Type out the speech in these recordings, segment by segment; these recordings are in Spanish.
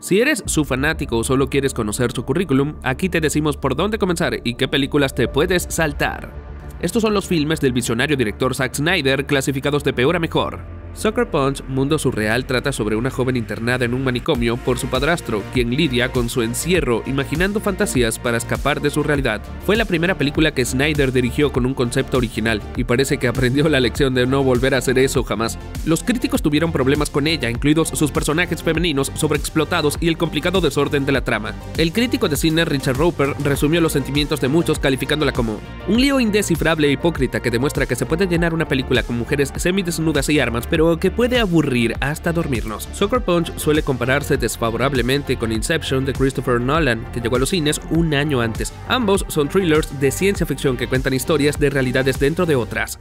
Si eres su fanático o solo quieres conocer su currículum, aquí te decimos por dónde comenzar y qué películas te puedes saltar. Estos son los filmes del visionario director Zack Snyder clasificados de peor a mejor. Sucker Punch, Mundo Surreal, trata sobre una joven internada en un manicomio por su padrastro, quien lidia con su encierro imaginando fantasías para escapar de su realidad. Fue la primera película que Snyder dirigió con un concepto original, y parece que aprendió la lección de no volver a hacer eso jamás. Los críticos tuvieron problemas con ella, incluidos sus personajes femeninos sobreexplotados y el complicado desorden de la trama. El crítico de cine Richard Roper resumió los sentimientos de muchos calificándola como un lío indescifrable e hipócrita que demuestra que se puede llenar una película con mujeres semidesnudas y armas, pero que puede aburrir hasta dormirnos. Soccer Punch suele compararse desfavorablemente con Inception de Christopher Nolan, que llegó a los cines un año antes. Ambos son thrillers de ciencia ficción que cuentan historias de realidades dentro de otras.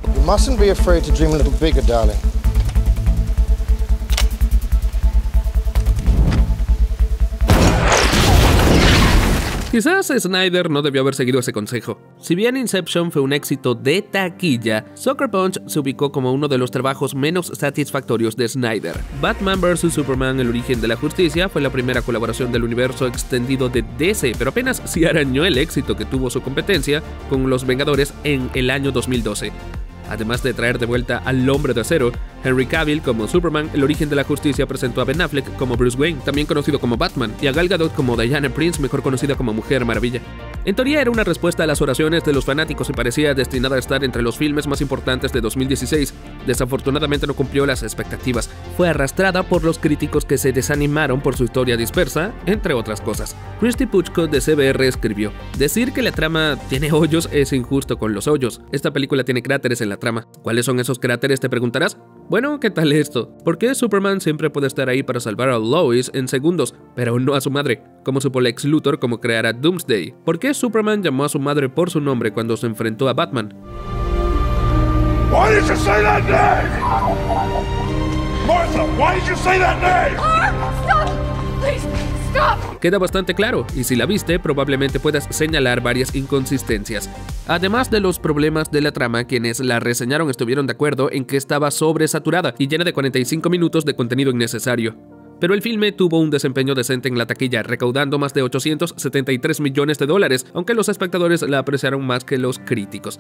Quizás Snyder no debió haber seguido ese consejo. Si bien Inception fue un éxito de taquilla, Soccer Punch se ubicó como uno de los trabajos menos satisfactorios de Snyder. Batman vs. Superman El origen de la justicia fue la primera colaboración del universo extendido de DC, pero apenas si arañó el éxito que tuvo su competencia con Los Vengadores en el año 2012. Además de traer de vuelta al hombre de acero, Henry Cavill como Superman, El origen de la justicia presentó a Ben Affleck como Bruce Wayne, también conocido como Batman, y a Gal Gadot como Diana Prince, mejor conocida como Mujer Maravilla. En teoría era una respuesta a las oraciones de los fanáticos y parecía destinada a estar entre los filmes más importantes de 2016. Desafortunadamente no cumplió las expectativas. Fue arrastrada por los críticos que se desanimaron por su historia dispersa, entre otras cosas. Christy Puchko de CBR escribió, Decir que la trama tiene hoyos es injusto con los hoyos. Esta película tiene cráteres en la trama. ¿Cuáles son esos cráteres te preguntarás? Bueno, ¿qué tal esto? ¿Por qué Superman siempre puede estar ahí para salvar a Lois en segundos, pero no a su madre? Como supo Lex Luthor como crear a Doomsday. ¿Por qué Superman llamó a su madre por su nombre cuando se enfrentó a Batman? Queda bastante claro, y si la viste, probablemente puedas señalar varias inconsistencias. Además de los problemas de la trama, quienes la reseñaron estuvieron de acuerdo en que estaba sobresaturada y llena de 45 minutos de contenido innecesario. Pero el filme tuvo un desempeño decente en la taquilla, recaudando más de 873 millones de dólares, aunque los espectadores la apreciaron más que los críticos.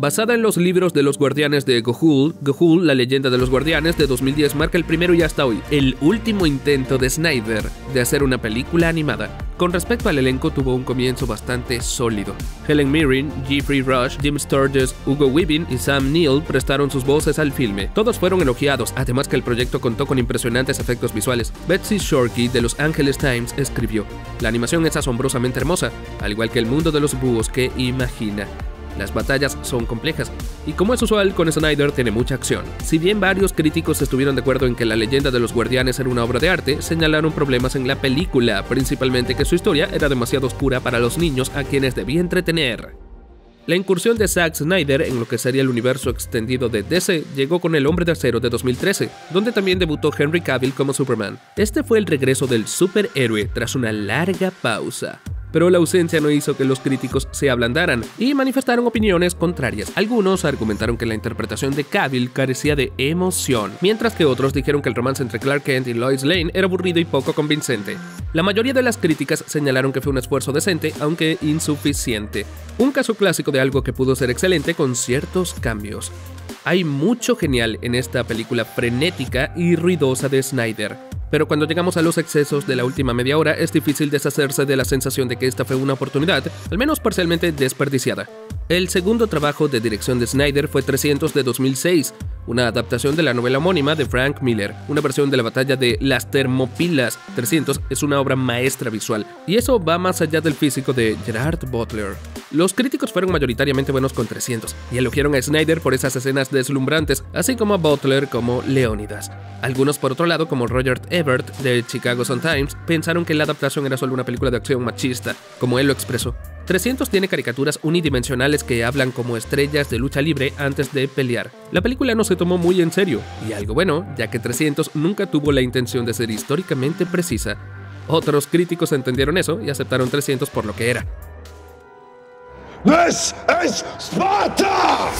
Basada en los libros de los guardianes de Gohul, Gohul, la leyenda de los guardianes de 2010 marca el primero y hasta hoy el último intento de Snyder de hacer una película animada. Con respecto al elenco tuvo un comienzo bastante sólido. Helen Mirren, Jeffrey Rush, Jim Sturges, Hugo Weaving y Sam Neill prestaron sus voces al filme. Todos fueron elogiados, además que el proyecto contó con impresionantes efectos visuales. Betsy Shorkey de Los Angeles Times escribió, La animación es asombrosamente hermosa, al igual que el mundo de los búhos que imagina. Las batallas son complejas, y como es usual con Snyder tiene mucha acción. Si bien varios críticos estuvieron de acuerdo en que la leyenda de los guardianes era una obra de arte, señalaron problemas en la película, principalmente que su historia era demasiado oscura para los niños a quienes debía entretener. La incursión de Zack Snyder en lo que sería el universo extendido de DC llegó con El Hombre de Acero de 2013, donde también debutó Henry Cavill como Superman. Este fue el regreso del superhéroe tras una larga pausa pero la ausencia no hizo que los críticos se ablandaran y manifestaron opiniones contrarias. Algunos argumentaron que la interpretación de Cavill carecía de emoción, mientras que otros dijeron que el romance entre Clark Kent y Lois Lane era aburrido y poco convincente. La mayoría de las críticas señalaron que fue un esfuerzo decente, aunque insuficiente. Un caso clásico de algo que pudo ser excelente con ciertos cambios. Hay mucho genial en esta película frenética y ruidosa de Snyder, pero cuando llegamos a los excesos de la última media hora es difícil deshacerse de la sensación de que esta fue una oportunidad, al menos parcialmente desperdiciada. El segundo trabajo de dirección de Snyder fue 300 de 2006, una adaptación de la novela homónima de Frank Miller. Una versión de la batalla de las Termopilas 300 es una obra maestra visual, y eso va más allá del físico de Gerard Butler. Los críticos fueron mayoritariamente buenos con 300, y elogiaron a Snyder por esas escenas deslumbrantes, así como a Butler como Leónidas. Algunos, por otro lado, como Roger Ebert de Chicago Sun-Times, pensaron que la adaptación era solo una película de acción machista, como él lo expresó. 300 tiene caricaturas unidimensionales que hablan como estrellas de lucha libre antes de pelear. La película no se tomó muy en serio, y algo bueno, ya que 300 nunca tuvo la intención de ser históricamente precisa. Otros críticos entendieron eso y aceptaron 300 por lo que era. This is Sparta!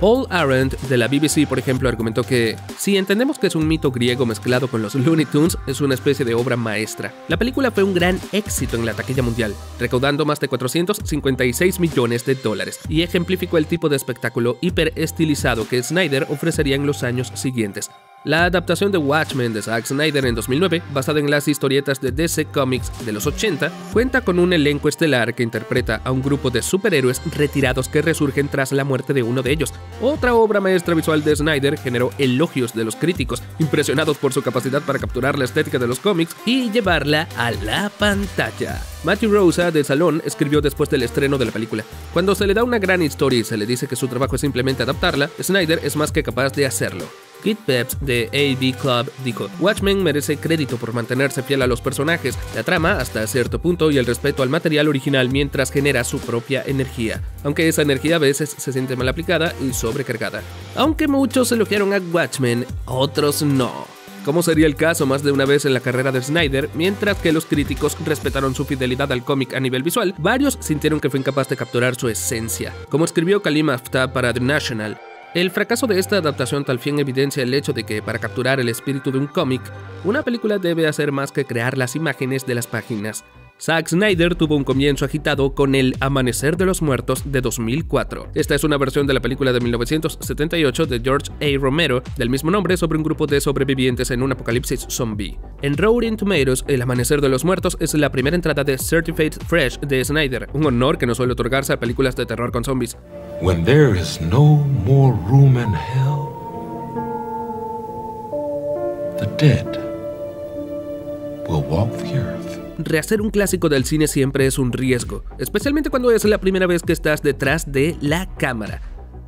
Paul Arendt de la BBC, por ejemplo, argumentó que si entendemos que es un mito griego mezclado con los Looney Tunes, es una especie de obra maestra. La película fue un gran éxito en la taquilla mundial, recaudando más de 456 millones de dólares, y ejemplificó el tipo de espectáculo hiper estilizado que Snyder ofrecería en los años siguientes. La adaptación de Watchmen de Zack Snyder en 2009, basada en las historietas de DC Comics de los 80, cuenta con un elenco estelar que interpreta a un grupo de superhéroes retirados que resurgen tras la muerte de uno de ellos. Otra obra maestra visual de Snyder generó elogios de los críticos, impresionados por su capacidad para capturar la estética de los cómics y llevarla a la pantalla. Matthew Rosa de Salón escribió después del estreno de la película. Cuando se le da una gran historia y se le dice que su trabajo es simplemente adaptarla, Snyder es más que capaz de hacerlo. Kit Peps de AV Club dijo, Watchmen merece crédito por mantenerse fiel a los personajes, la trama hasta cierto punto y el respeto al material original mientras genera su propia energía, aunque esa energía a veces se siente mal aplicada y sobrecargada. Aunque muchos elogiaron a Watchmen, otros no como sería el caso más de una vez en la carrera de Snyder, mientras que los críticos respetaron su fidelidad al cómic a nivel visual, varios sintieron que fue incapaz de capturar su esencia. Como escribió Kalim Aftab para The National, el fracaso de esta adaptación tal fin evidencia el hecho de que para capturar el espíritu de un cómic, una película debe hacer más que crear las imágenes de las páginas. Zack Snyder tuvo un comienzo agitado con El Amanecer de los Muertos de 2004. Esta es una versión de la película de 1978 de George A. Romero del mismo nombre sobre un grupo de sobrevivientes en un apocalipsis zombie. En Roaring Tomatoes, El Amanecer de los Muertos es la primera entrada de Certified Fresh de Snyder, un honor que no suele otorgarse a películas de terror con zombies. When there is no more room in hell, the dead will walk the earth rehacer un clásico del cine siempre es un riesgo, especialmente cuando es la primera vez que estás detrás de la cámara.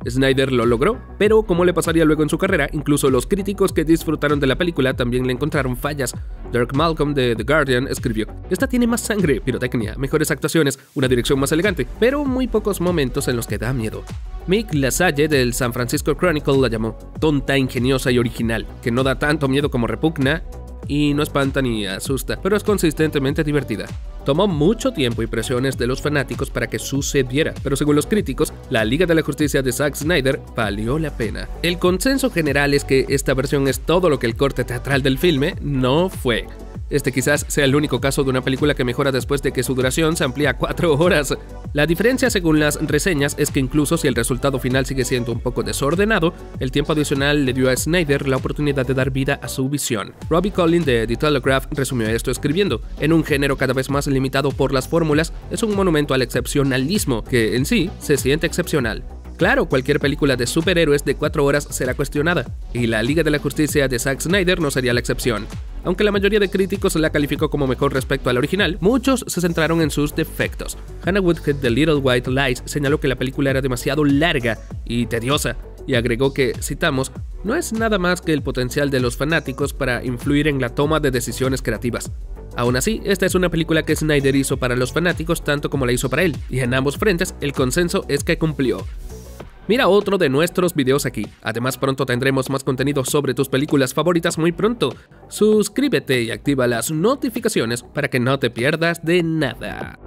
Snyder lo logró, pero como le pasaría luego en su carrera, incluso los críticos que disfrutaron de la película también le encontraron fallas. Dirk Malcolm de The Guardian escribió, esta tiene más sangre, pirotecnia, mejores actuaciones, una dirección más elegante, pero muy pocos momentos en los que da miedo. Mick Lasalle del San Francisco Chronicle la llamó tonta, ingeniosa y original, que no da tanto miedo como repugna y no espanta ni asusta, pero es consistentemente divertida. Tomó mucho tiempo y presiones de los fanáticos para que sucediera, pero según los críticos, la Liga de la Justicia de Zack Snyder valió la pena. El consenso general es que esta versión es todo lo que el corte teatral del filme no fue. Este quizás sea el único caso de una película que mejora después de que su duración se amplía a 4 horas. La diferencia según las reseñas es que incluso si el resultado final sigue siendo un poco desordenado, el tiempo adicional le dio a Snyder la oportunidad de dar vida a su visión. Robbie Collin de The Telegraph resumió esto escribiendo, en un género cada vez más limitado por las fórmulas, es un monumento al excepcionalismo, que en sí se siente excepcional. Claro, cualquier película de superhéroes de 4 horas será cuestionada, y la Liga de la Justicia de Zack Snyder no sería la excepción. Aunque la mayoría de críticos la calificó como mejor respecto al original, muchos se centraron en sus defectos. Hannah Woodhead de Little White Lies señaló que la película era demasiado larga y tediosa, y agregó que, citamos, no es nada más que el potencial de los fanáticos para influir en la toma de decisiones creativas. Aún así, esta es una película que Snyder hizo para los fanáticos tanto como la hizo para él, y en ambos frentes el consenso es que cumplió. Mira otro de nuestros videos aquí. Además pronto tendremos más contenido sobre tus películas favoritas muy pronto. Suscríbete y activa las notificaciones para que no te pierdas de nada.